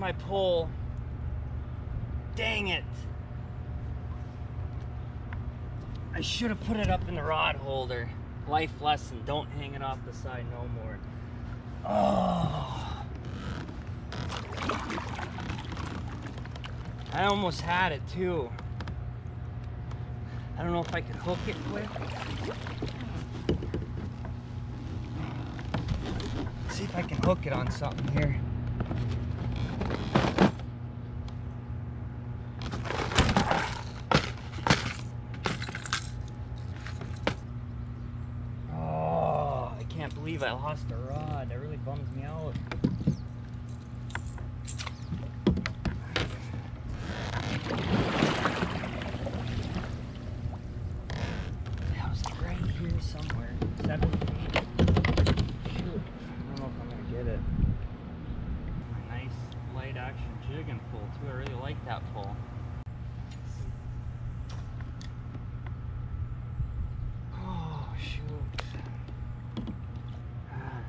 my pole. Dang it. I should have put it up in the rod holder. Life lesson, don't hang it off the side no more. Oh. I almost had it too. I don't know if I could hook it quick. See if I can hook it on something here. Oh, I can't believe I lost a rod. That really bums me out. That was right here somewhere. Seven feet. Shoot. I don't know if I'm gonna get it. A nice light action jig and pull too. I really like that pull. Oh shoot. Ah.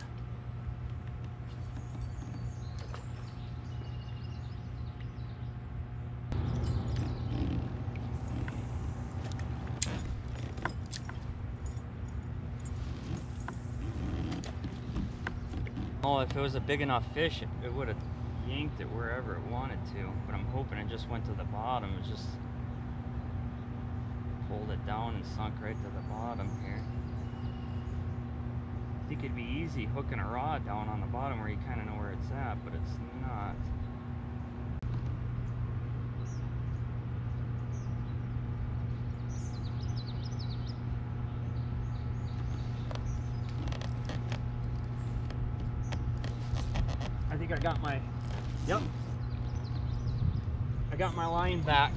Oh, if it was a big enough fish, it, it would have yanked it wherever it wanted to. But I'm hoping it just went to the bottom. It just pulled it down and sunk right to the bottom here. I think it'd be easy hooking a rod down on the bottom where you kind of know where it's at, but it's not. Got my, yep. I got my line back.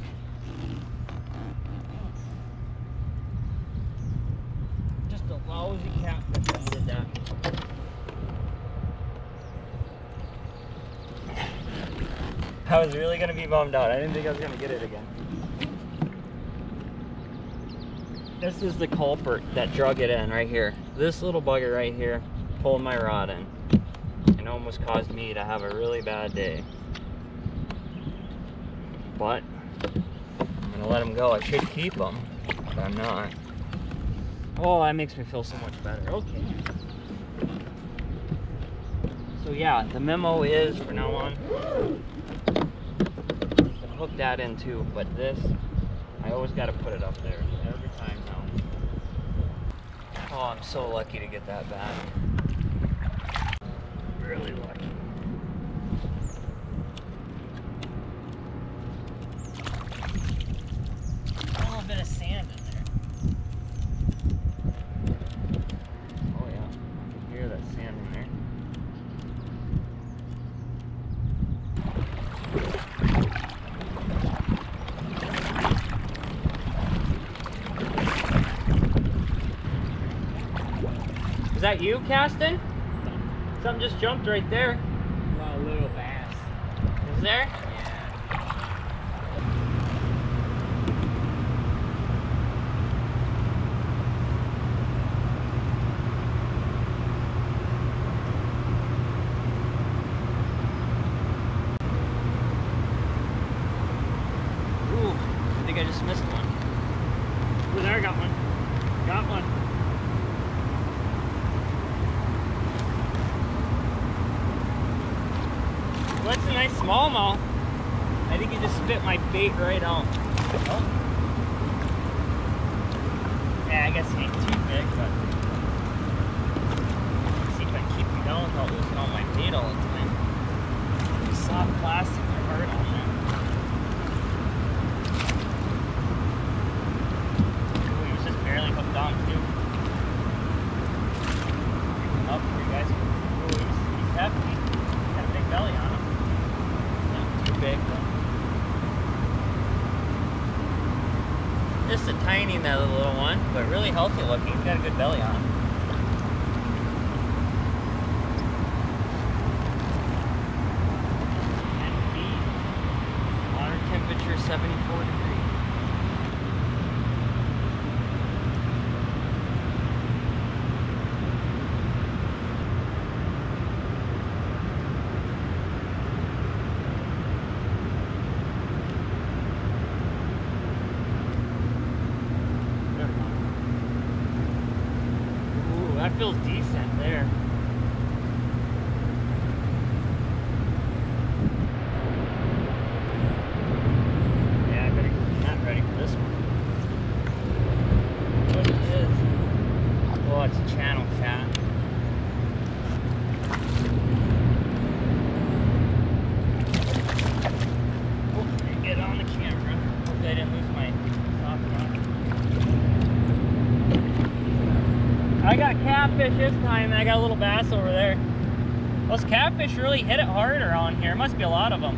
Just a lousy catfish that did that. I was really gonna be bummed out. I didn't think I was gonna get it again. This is the culprit that drug it in right here. This little bugger right here pulled my rod in and almost caused me to have a really bad day. But I'm gonna let him go. I should keep him, but I'm not. Oh, that makes me feel so much better. Okay. So yeah, the memo is from now on. Hook that in too, but this, I always got to put it up there every time now. Oh, I'm so lucky to get that back really lucky. A little bit of sand in there. Oh yeah, I can hear that that you casting? Something just jumped right there. A little bass. Is there? Ooh, I think I just missed one. Ooh, there I got one. Got one. Well, that's a nice smallmouth. I think he just spit my bait right out. Oh. Yeah, I guess he ain't too big, but Let's see if I can keep him down without losing all my bait all the time. Soft plastic are hard on them. Ooh, he was just barely hooked on too. Pick him up for you guys. Ooh, he's, he's hefty. Got a big belly on him. Not too big, but. Just a tiny little one, but really healthy looking. He's got a good belly on him. Water temperature 74 degrees. that feels decent there. Yeah, I better get the net ready for this one. What it is? Oh, it's a channel cat. Oh, didn't get it on the camera. Hopefully I didn't lose my soft rod. I got catfish this time and I got a little bass over there. Those catfish really hit it harder on here. Must be a lot of them.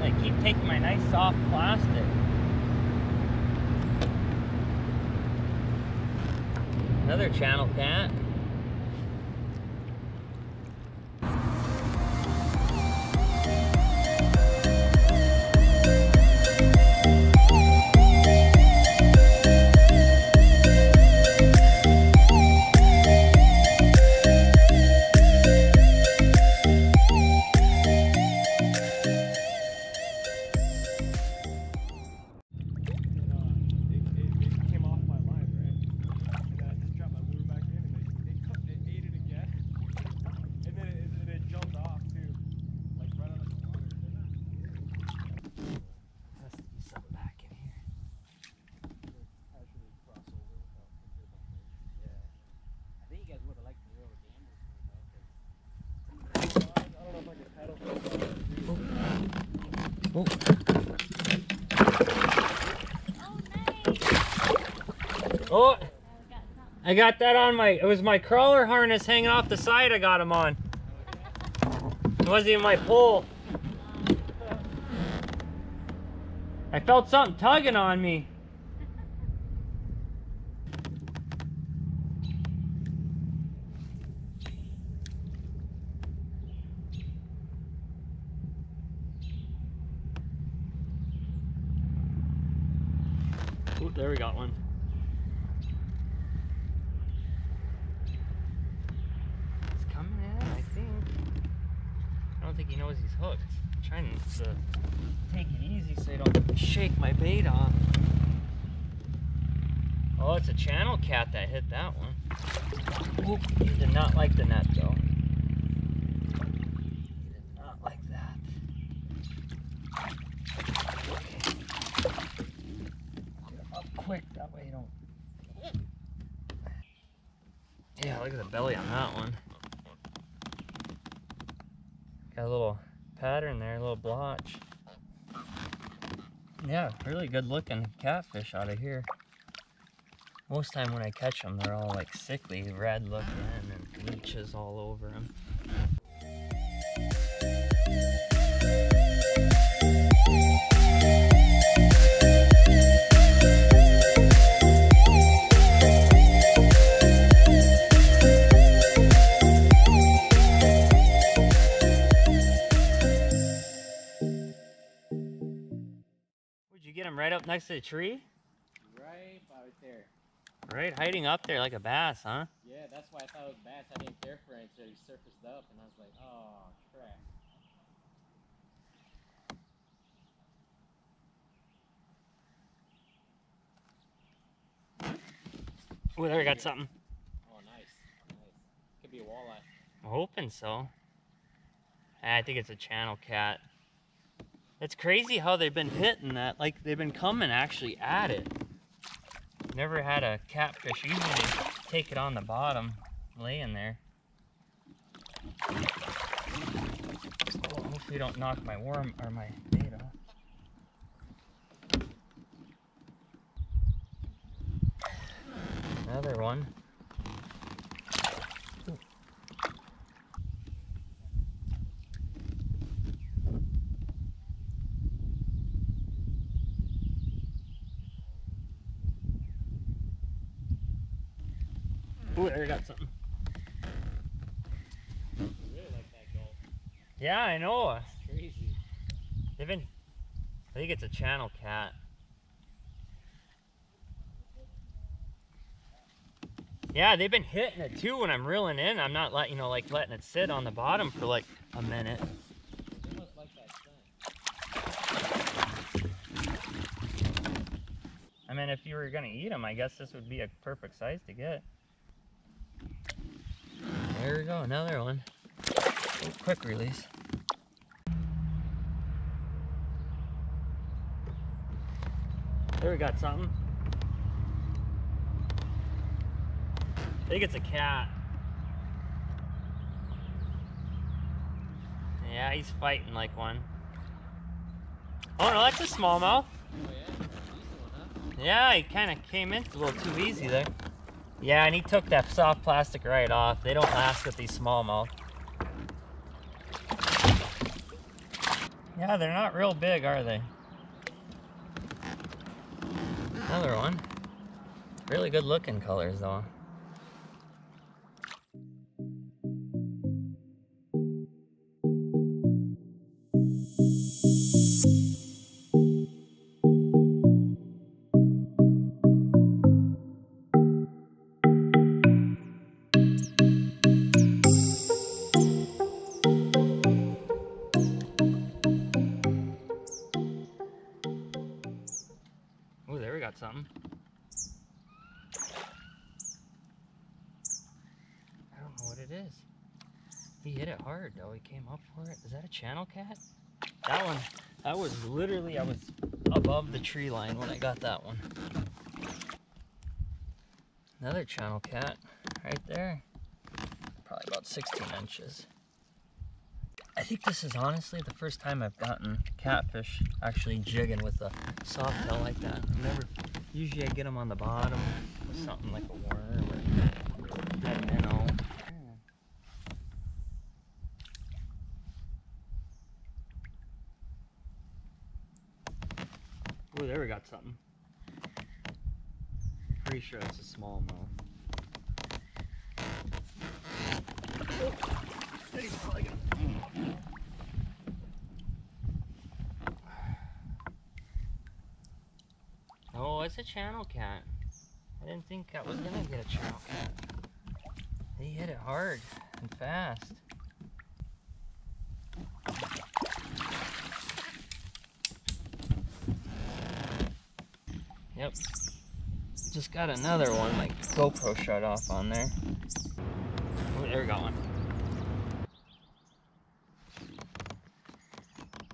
They keep taking my nice soft plastic. Another channel cat. Oh. Oh, I got that on my, it was my crawler harness hanging off the side I got him on. It wasn't even my pole. I felt something tugging on me. There we got one. He's coming in, I think. I don't think he knows he's hooked. I'm trying to take it easy so you don't shake my bait off. Oh, it's a channel cat that hit that one. Oop, he did not like the net though. He did not like that. Okay. Up quick, that way you don't. Yeah, look at the belly on that one. Got a little pattern there, a little blotch. Yeah, really good looking catfish out of here. Most time when I catch them, they're all like sickly red looking and leeches all over them. Him right up next to the tree? Right out there. Right, hiding up there like a bass, huh? Yeah, that's why I thought it was bass. I didn't care for it until he surfaced up, and I was like, oh, crap. Oh, there, I got something. Oh, nice. Nice. Could be a walleye. I'm hoping so. Ah, I think it's a channel cat. It's crazy how they've been hitting that. Like they've been coming actually at it. Never had a catfish. Usually take it on the bottom, laying there. Oh, hopefully don't knock my worm or my bait off. Another one. There I got something. I really like that. Yeah, I know. It's crazy. They've been. I think it's a channel cat. Yeah, they've been hitting it too when I'm reeling in. I'm not letting you know, like letting it sit on the bottom for like a minute. They must like that scent. I'm mean, if you were gonna eat them, I guess this would be a perfect size to get. There we go, another one. Quick release. There we got something. I think it's a cat. Yeah, he's fighting like one. Oh no, that's a smallmouth. Oh yeah, huh? Yeah, he kind of came in a little too easy there. Yeah, and he took that soft plastic right off. They don't last with these smallmouth. Yeah, they're not real big, are they? Another one. Really good looking colors, though. Something. I don't know what it is. He hit it hard though. He came up for it. Is that a channel cat? That one, that was literally, I was above the tree line when I got that one. Another channel cat right there. Probably about 16 inches. I think this is honestly the first time I've gotten catfish actually jigging with a soft tail like that. I've never, usually I get them on the bottom with something like a worm or dead minnow. Oh, there we got something. Pretty sure that's a small mouth. He's probably gonna Oh, it's a channel cat. I didn't think I was gonna get a channel cat. He hit it hard and fast. Yep. Just got another one, like GoPro shut off on there. Oh, there we got one.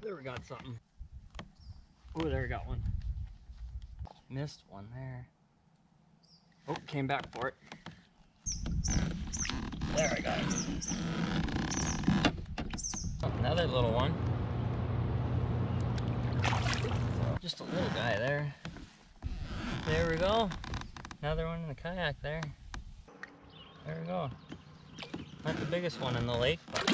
There we got something. Oh, there we got one. Missed one there. Oh, came back for it. There I got it. Another little one. Just a little guy there. There we go. Another one in the kayak there. There we go. Not the biggest one in the lake, but